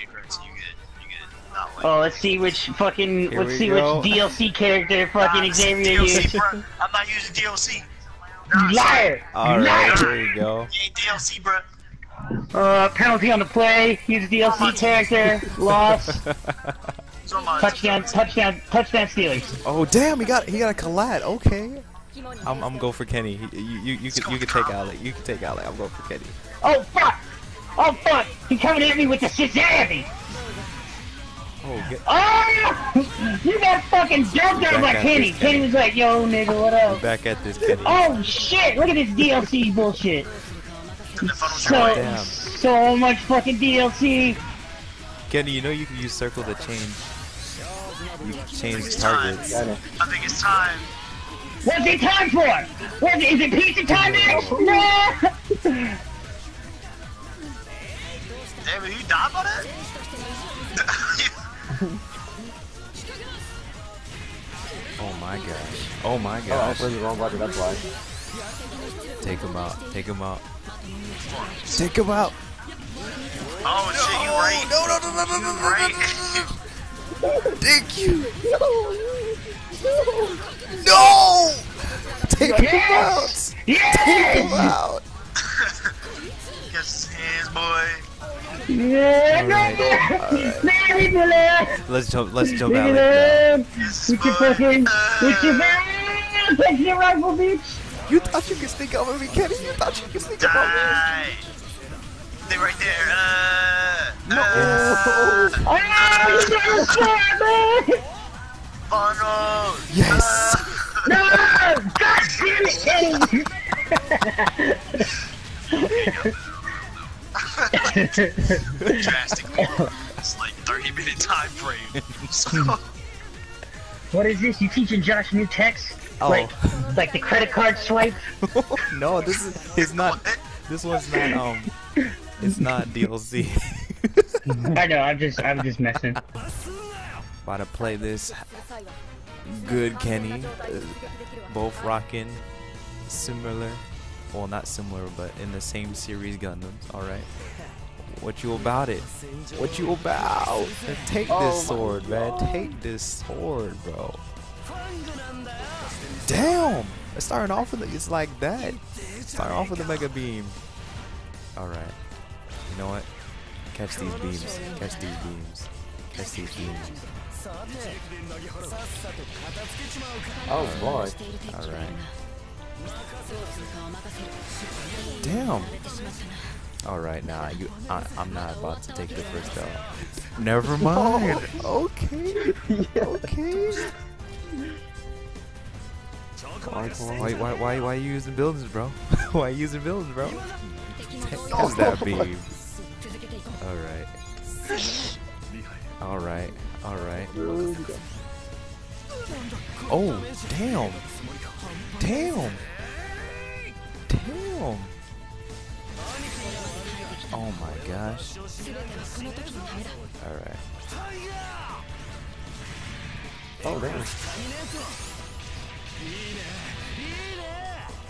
get currency. You get, you get. Not like, Oh, let's see which fucking, Here let's see go. which DLC character fucking Nah, Xavier DLC, used. bro. I'm not using DLC. Nah, You liar! All You right, liar! here you go. You ain't DLC, bro. Uh, penalty on the play. Use DLC character. Loss. It's touchdown. Touchdown. Touchdown Steelers. Oh damn, he got he got a collat. Okay. I'm I'm going for Kenny. He, you you you can you can take Alec. You can take Alec. I'm going for Kenny. Oh fuck! Oh fuck! He's coming at me with the Shazam! Oh, get, Oh! You got fucking jumped out Back by Kenny. this, Kenny Kenny. was like, "Yo, nigga, what up?" back at this Kenny. Oh shit! Look at this DLC bullshit. So. Damn. so much fucking DLC. Kenny, you know you can use circle to change. You can change It's time. targets. I think it's time. What's it time for? What's it pizza time, bitch? No. Damn, you died by that? Oh my gosh. Oh my Oh, I gosh. pressed the wrong button, that's why. Take him out. Take him out. Take him out. oh shit, you right. No, no, no, no, no, no, You no, right. Thank you. No. No. Take him out. Take him Yes. out. Guess his hands, boy. Yeah. Alright, Man, leave me alone. Let's jump. Let's jump Leave me Alec alone. With your fucking, Uh, with your man, take your rifle, bitch. You thought you could sneak up on me, Kenny? You thought you could sneak up on me? Die. They right there. Uh, No. uh, Oh, you got a shot, man. funnel. Yes. No! God damn it, Eddie! Drastic. It's like 30 minute time frame. So, what is this? You teaching Josh new text? Oh. Like, like the credit card swipe? no, this is. It's not. This one's not. Um. It's not DLC. I know. I'm just, I'm just messing. About to play this good Kenny. Uh, both rocking similar, well not similar, but in the same series Gundams. All right. What you about it? What you about? Take this oh sword, man. Take this sword, bro. Damn! It's starting off with the, it's like that. Starting off with the mega beam. All right. You know what? Catch these beams. Catch these beams. Catch these beams. Oh boy. Alright. Damn. Alright, nah, you, I, I'm not about to take the first L. Never oh, mind. Okay. Okay. Come on, come on. Why, why, why, why you using buildings, bro? why are you using buildings, bro? Cause that beam. Alright. Alright. Alright. Oh, damn. Damn. Damn. Oh my gosh. Alright. Oh damn.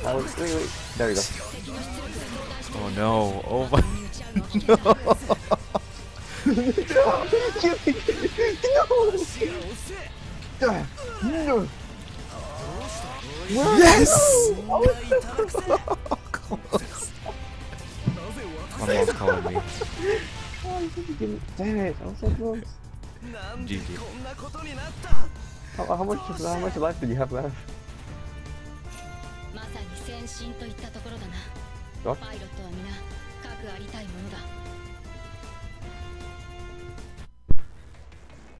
Oh, wait, wait, wait. There we go. Oh no. Oh my. No! Yes! Close. Damn it, I was so close. GG. How, how much how much life did you have left? まさに先進といったところだな What? パイロットは皆核ありたいものだ